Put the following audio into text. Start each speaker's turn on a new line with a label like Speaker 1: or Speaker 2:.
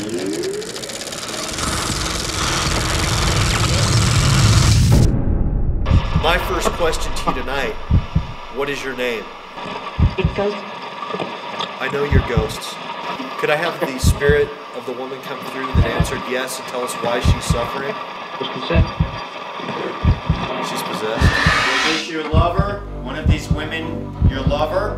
Speaker 1: My first question to you tonight what is your name?
Speaker 2: Ghost.
Speaker 1: I know you're ghosts. Could I have the spirit of the woman come through that answered yes and tell us why she's suffering?
Speaker 3: She's consent?
Speaker 1: She's possessed.
Speaker 4: Is this your lover? One of these women, your lover?